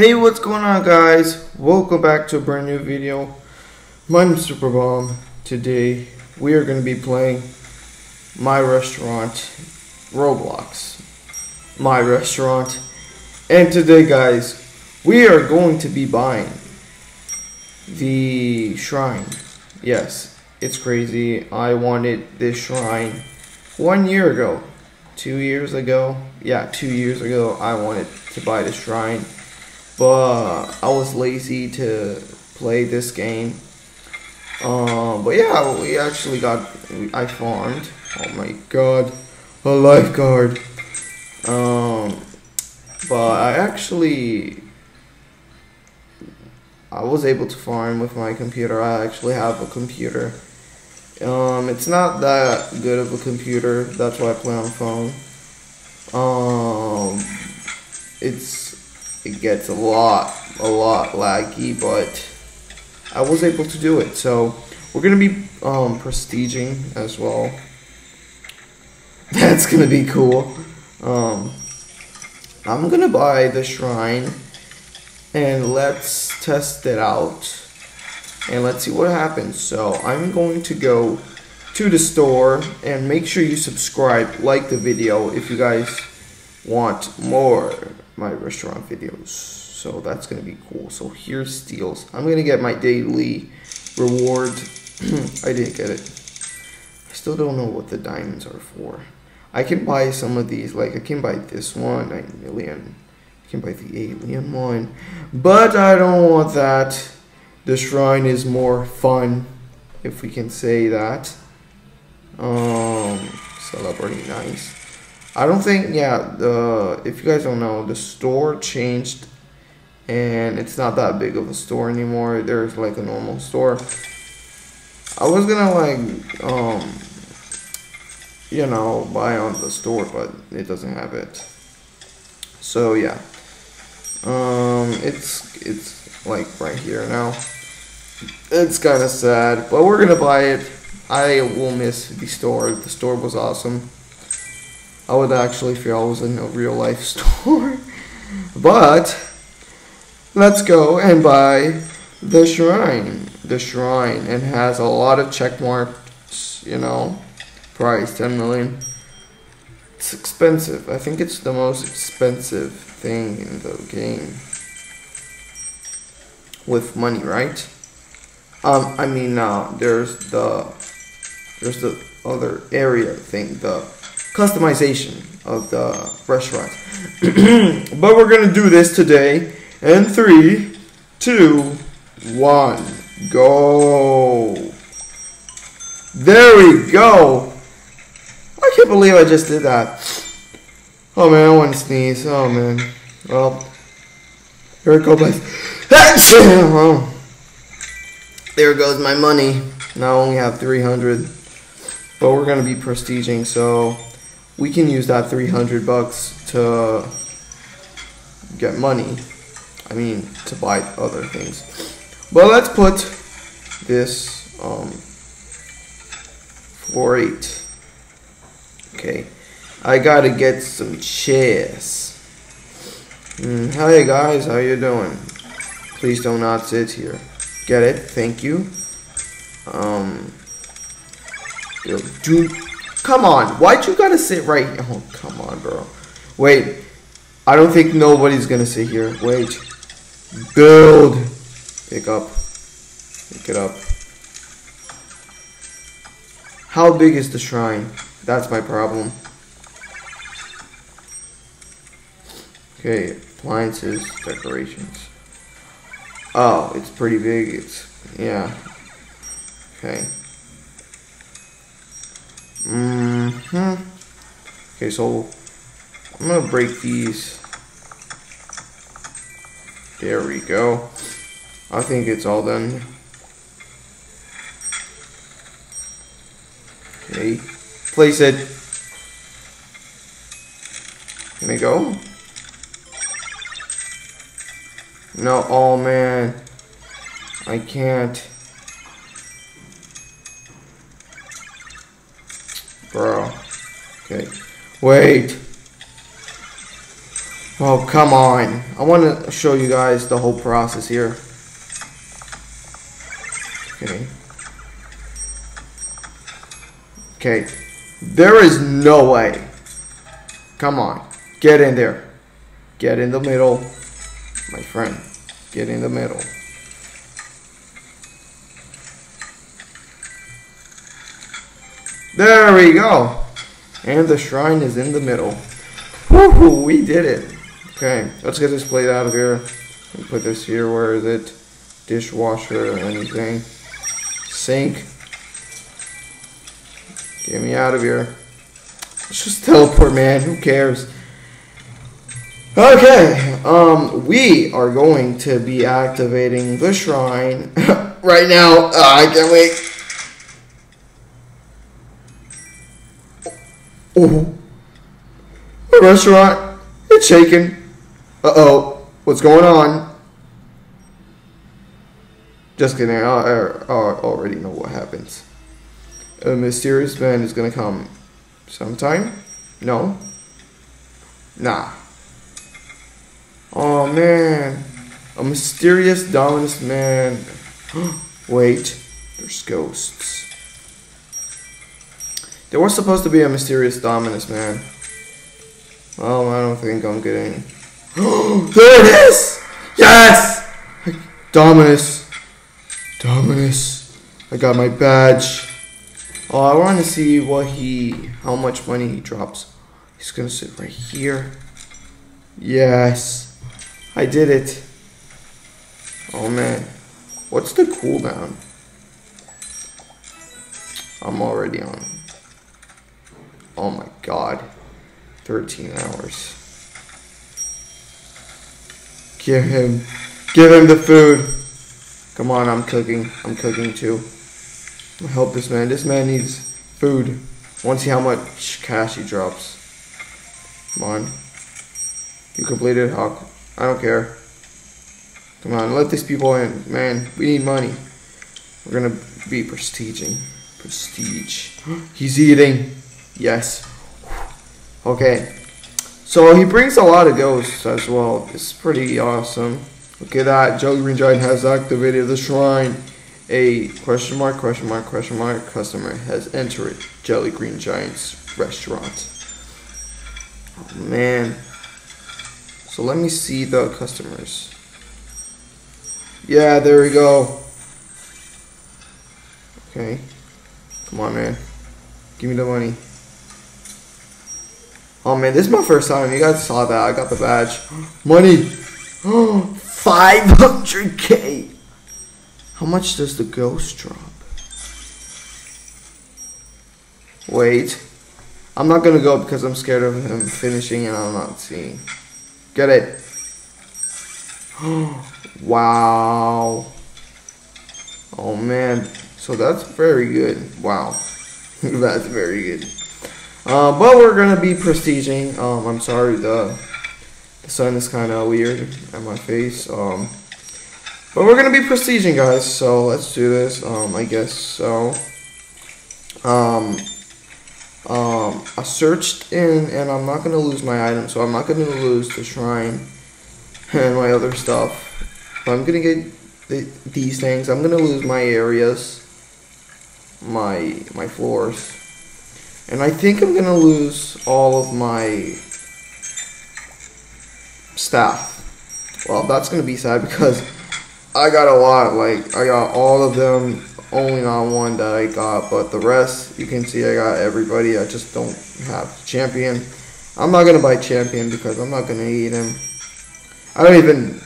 Hey, what's going on, guys? Welcome back to a brand new video. My name's Super Bomb. Today, we are going to be playing My Restaurant Roblox. My Restaurant. And today, guys, we are going to be buying the shrine. Yes, it's crazy. I wanted this shrine one year ago. Two years ago. Yeah, two years ago, I wanted to buy the shrine but I was lazy to play this game. Um, but yeah, we actually got, I farmed. Oh my god, a lifeguard. Um, but I actually, I was able to farm with my computer. I actually have a computer. Um, it's not that good of a computer. That's why I play on phone. Um, it's it gets a lot, a lot laggy, but I was able to do it. So we're gonna be um, prestiging as well. That's gonna be cool. Um, I'm gonna buy the shrine and let's test it out and let's see what happens. So I'm going to go to the store and make sure you subscribe, like the video if you guys want more my restaurant videos. So that's going to be cool. So here's steals. I'm going to get my daily reward. I didn't get it. I still don't know what the diamonds are for. I can buy some of these. Like, I can buy this one, 9 million. I can buy the alien one. But I don't want that. The shrine is more fun, if we can say that. Um, celebrating nice. I don't think, yeah, the, if you guys don't know, the store changed and it's not that big of a store anymore. There's like a normal store. I was gonna like, um, you know, buy on the store, but it doesn't have it. So yeah, um, it's, it's like right here now. It's kind of sad, but we're gonna buy it. I will miss the store. The store was awesome. I would actually feel I was in a real life store. but let's go and buy the shrine. The shrine and has a lot of check marks, you know. Price 10 million. It's expensive. I think it's the most expensive thing in the game. With money, right? Um, I mean, uh, there's the there's the other area thing, the customization of the restaurant. but we're gonna do this today. In three, two, one, go. There we go. I can't believe I just did that. Oh man, I want to sneeze. Oh man. Well, here it goes. oh. There goes my money. Now I only have 300. But we're going to be prestiging, so we can use that 300 bucks to get money. I mean, to buy other things. But let's put this um, for 8. Okay. I gotta get some chairs. Mm, hey guys, how you doing? Please do not sit here. Get it? Thank you. Um, dude, Come on. Why'd you gotta sit right here? Oh, come on, bro. Wait. I don't think nobody's gonna sit here. Wait. Build. Pick up. Pick it up. How big is the shrine? That's my problem. Okay, appliances, decorations. Oh, it's pretty big. It's, yeah. Okay. Mm hmm Okay, so I'm gonna break these. There we go. I think it's all done. Okay, place it. Can I go? No, oh man. I can't. Bro. Okay. Wait. Oh, come on. I want to show you guys the whole process here. Okay. Okay. There is no way. Come on. Get in there. Get in the middle. My friend. Get in the middle. There we go. And the shrine is in the middle. Woohoo, we did it. Okay, let's get this plate out of here. Put this here, where is it? Dishwasher, or anything. Sink. Get me out of here. Let's just teleport, man. Who cares? Okay, um, we are going to be activating the shrine right now. Oh, I can't wait. Oh, the restaurant, it's shaking. Uh oh, what's going on? Just kidding, I, I, I already know what happens. A mysterious man is gonna come sometime? No? Nah. Oh man, a mysterious dominus man. Wait, there's ghosts. There was supposed to be a mysterious dominus man. Well, I don't think I'm getting. there it is! Yes! Dominus. Dominus. I got my badge. Oh, I want to see what he, how much money he drops. He's gonna sit right here. Yes. I did it. Oh man. What's the cooldown? I'm already on. Oh my god. 13 hours. Give him. Give him the food. Come on, I'm cooking. I'm cooking too. Help this man. This man needs food. I want to see how much cash he drops. Come on. You completed Hawk. I don't care. Come on, let these people in. Man, we need money. We're gonna be prestiging. Prestige. He's eating. Yes. Okay. So he brings a lot of ghosts as well. It's pretty awesome. Look at that. Jelly Green Giant has activated the shrine. A question mark, question mark, question mark customer has entered Jelly Green Giant's restaurant. Oh man. So let me see the customers. Yeah, there we go. Okay. Come on, man. Give me the money. Oh man, this is my first time. You guys saw that. I got the badge. Money. 500k. How much does the ghost drop? Wait. I'm not gonna go because I'm scared of him finishing and I'm not seeing. Get it. wow. Oh man. So that's very good. Wow. that's very good. Uh, but we're gonna be prestiging. Um, I'm sorry the the sun is kind of weird at my face. Um, but we're gonna be prestiging, guys. So let's do this. Um, I guess so. Um, um, I searched in, and I'm not gonna lose my item, so I'm not gonna lose the shrine and my other stuff. But I'm gonna get the, these things. I'm gonna lose my areas, my my floors, and I think I'm gonna lose all of my staff. Well, that's gonna be sad because I got a lot. Like I got all of them only not one that I got, but the rest, you can see I got everybody. I just don't have champion. I'm not gonna buy champion because I'm not gonna eat him. I don't even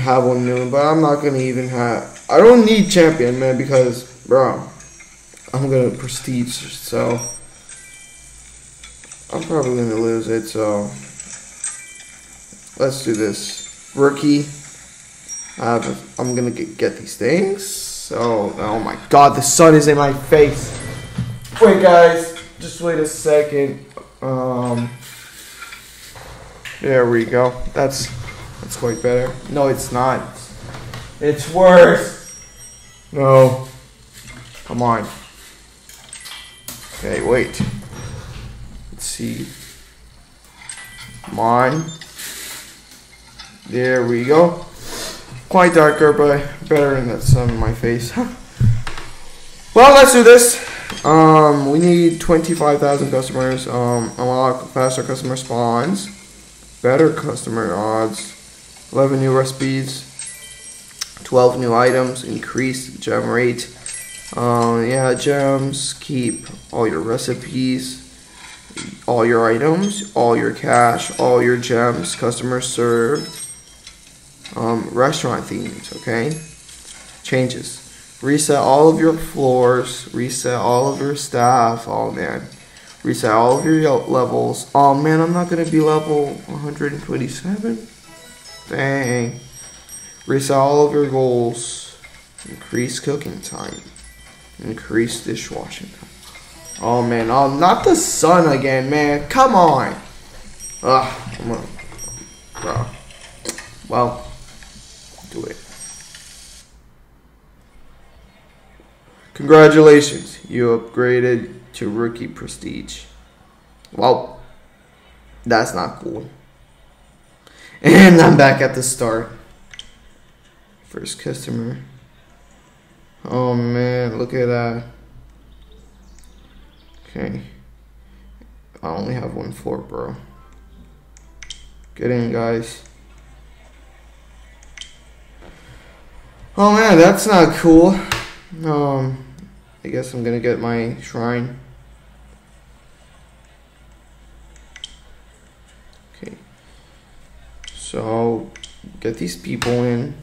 have one new, but I'm not gonna even have. I don't need champion, man, because bro, I'm gonna prestige. So I'm probably gonna lose it. So let's do this. Rookie. I'm gonna get, get these things. So, oh my god, the sun is in my face. Wait, guys, just wait a second. Um, there we go. That's that's quite better. No, it's not. It's worse. No. Come on. Okay, wait. Let's see. On. There we go. Quite darker, but better than that sun in my face. well, let's do this. Um, we need 25,000 customers. Um, unlock faster customer spawns. Better customer odds. 11 new recipes. 12 new items. Increased gem rate. Um, yeah, gems. Keep all your recipes all your items, all your cash, all your gems, customer served, um, restaurant themes, okay? Changes. Reset all of your floors, reset all of your staff, oh man. Reset all of your levels. Oh man, I'm not gonna be level 127. Dang. Reset all of your goals. Increase cooking time. Increase dishwashing. Oh man, oh not the sun again, man. Come on. Ugh, come on. Bro. Well, do it. Congratulations, you upgraded to rookie prestige. Well, that's not cool. And I'm back at the start. First customer. Oh man, look at that. Okay. I only have one floor, bro. Get in, guys. Oh man, that's not cool. Um, I guess I'm gonna get my shrine. Okay. So, get these people in.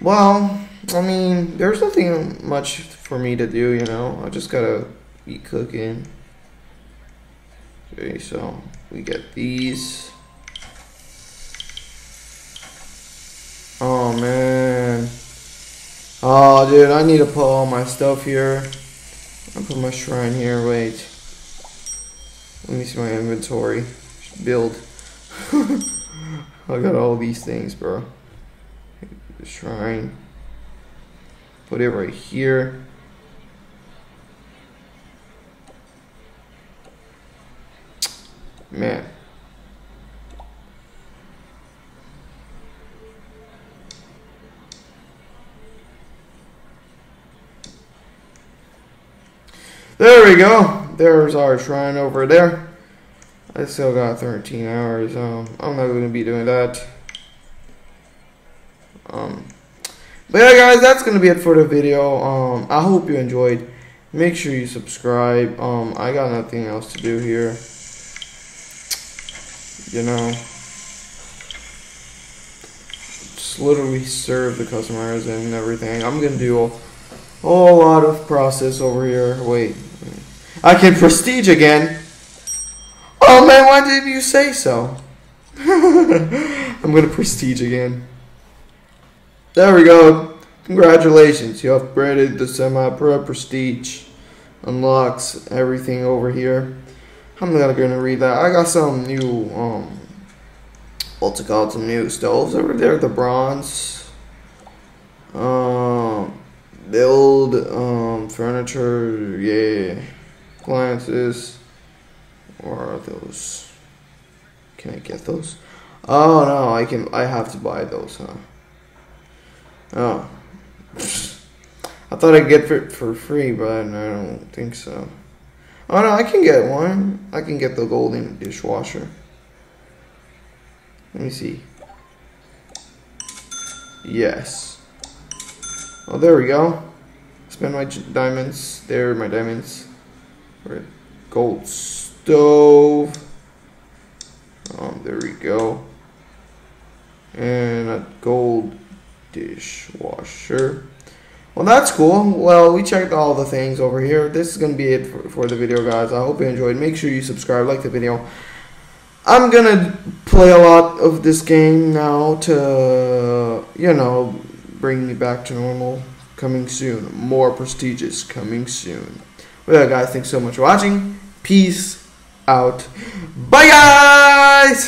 Well, I mean, there's nothing much for me to do, you know. I just gotta be cooking. Okay, so we get these. Oh man. Oh dude, I need to put all my stuff here. I put my shrine here. Wait. Let me see my inventory. Build. I got all these things, bro. The shrine. Put it right here. Man. There we go. There's our shrine over there. I still got 13 hours. Um, I'm not going to be doing that. Um, but yeah, guys, that's to be it for the video. Um, I hope you enjoyed. Make sure you subscribe. Um, I got nothing else to do here you know, just literally serve the customers and everything. I'm gonna do a whole lot of process over here. Wait, I can prestige again. Oh man, why didn't you say so? I'm gonna prestige again. There we go. Congratulations, you upgraded the semi-pro prestige. Unlocks everything over here. I'm not gonna read that. I got some new, um, what's it called? Some new stoves over there. The bronze. Um, build, um, furniture. Yeah, appliances. Or are those? Can I get those? Oh no, I can. I have to buy those, huh? Oh, I thought I'd get it for free, but I don't think so. Oh no, I can get one. I can get the golden dishwasher. Let me see. Yes. Oh, there we go. Spend my diamonds. There, my diamonds. Gold stove. Um, there we go. And a gold dishwasher. Well, that's cool. Well, we checked all the things over here. This is going to be it for, for the video, guys. I hope you enjoyed. Make sure you subscribe, like the video. I'm going to play a lot of this game now to, you know, bring me back to normal. Coming soon. More prestigious coming soon. Well, guys, thanks so much for watching. Peace out. Bye, guys!